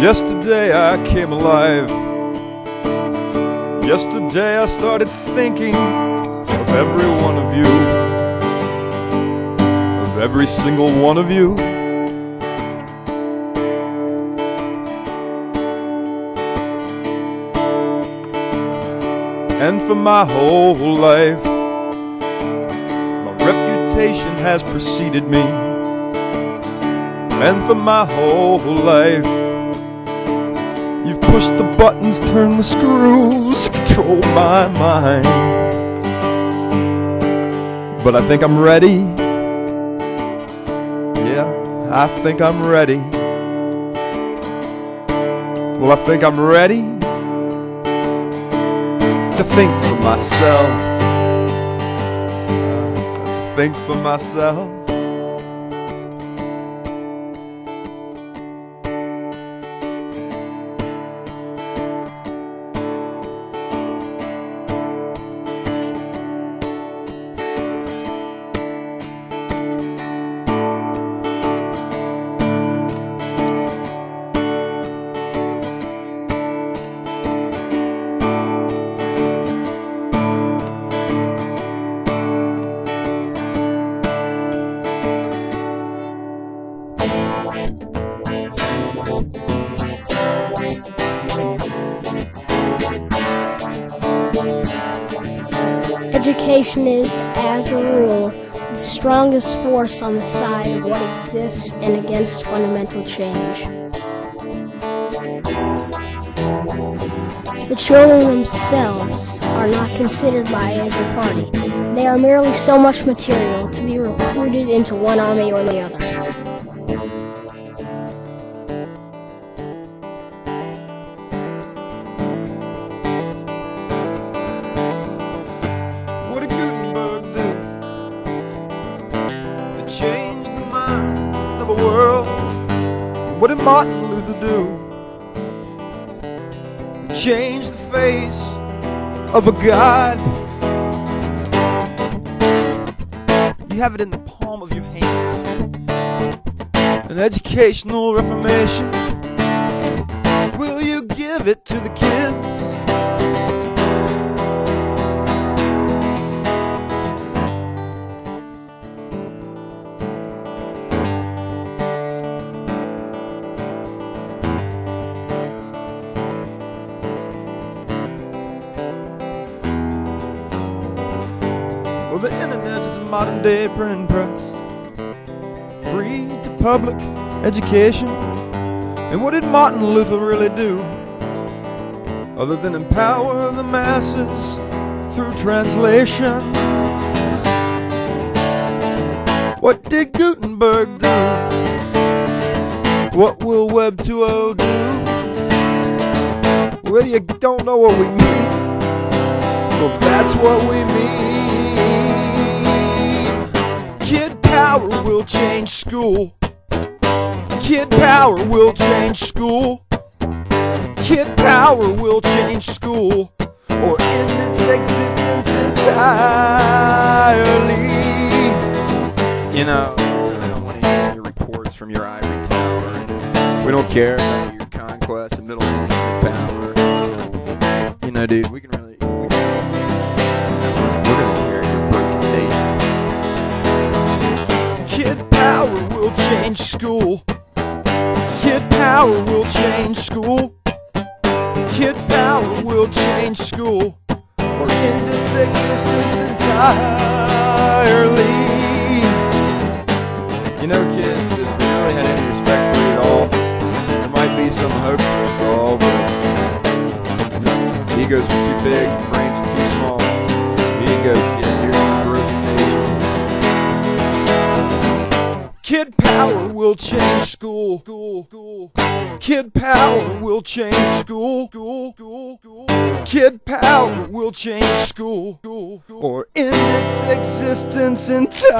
Yesterday I came alive. Yesterday I started thinking of every one of you, of every single one of you. And for my whole life, my reputation has preceded me. And for my whole life, you've pushed the buttons, turned the screws, controlled my mind. But I think I'm ready. Yeah, I think I'm ready. Well, I think I'm ready to think for myself. Uh, to think for myself. Is, as a rule, the strongest force on the side of what exists and against fundamental change. The children themselves are not considered by either party. They are merely so much material to be recruited into one army or the other. Martin Luther do? Change the face of a God. You have it in the palm of your hand. An educational reformation. Will you give it to the kids? Modern day printing press, free to public education. And what did Martin Luther really do? Other than empower the masses through translation. What did Gutenberg do? What will Web 2.0 do? Well, you don't know what we mean. Well, that's what we mean. Power will change school. Kid power will change school. Kid power will change school or end its existence entirely. You know, we don't want to hear your reports from your ivory tower. We don't care about your conquest of middle power. You know, dude, we can change school. Kid power will change school. Kid power will change school or end its existence entirely. You know, kids, if we really had any respect for you at all, there might be some hope for us all, but egos are too big, brains are too small. Egos get Kid power will change school. Kid power will change school. Kid power will change school. Or end its existence entirely.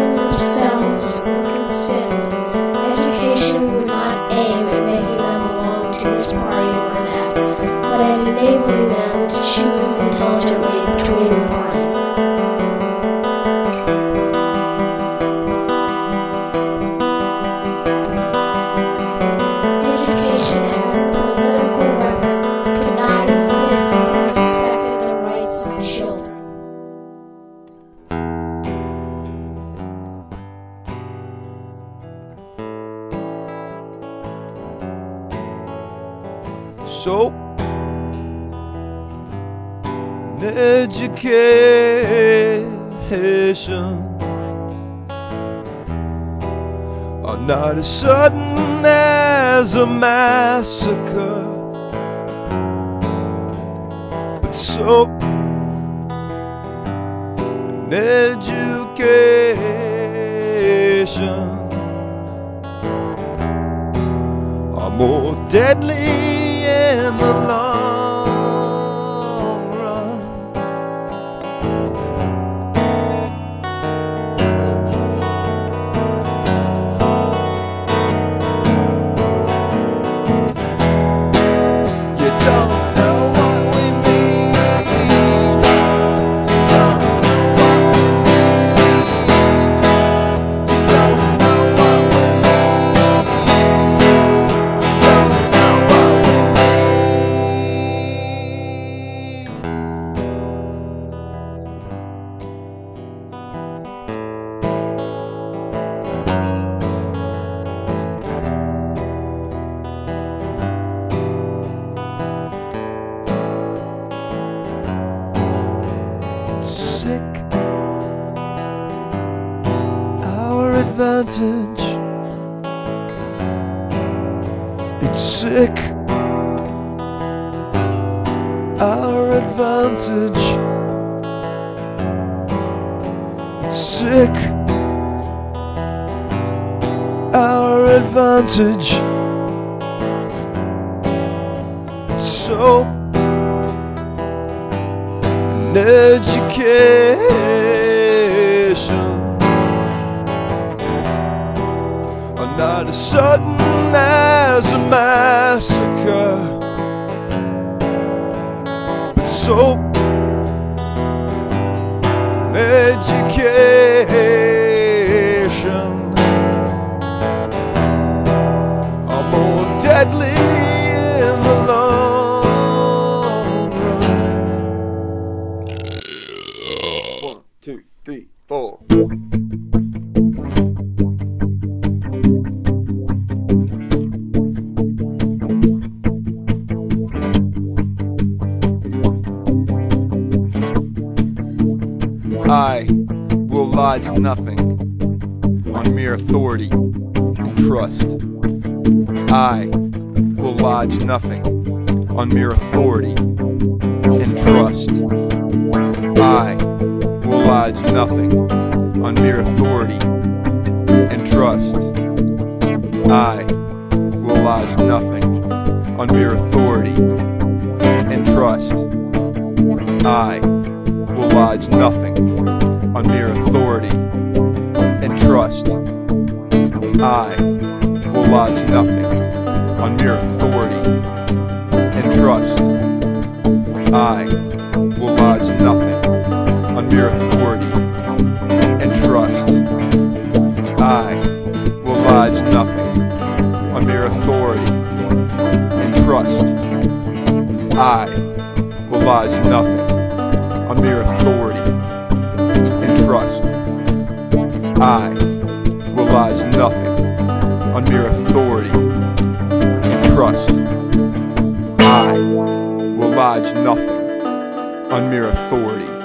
If the and education are not as sudden as a massacre, but soap and education. Are more deadly in the sick. Our advantage. It's sick. Our advantage. It's sick. Our advantage. it's So education. Are not as sudden as a massacre, but soap three, four. I will lodge nothing on mere authority and trust. I will lodge nothing on mere authority and trust. I lodge nothing on mere authority and trust. I will lodge nothing on mere authority and trust. I will lodge nothing on mere authority and trust. I will lodge nothing on mere authority and trust. I will lodge nothing on mere authority trust. I will lodge nothing on mere authority and trust. I will lodge nothing on mere authority and trust. I will lodge nothing on mere authority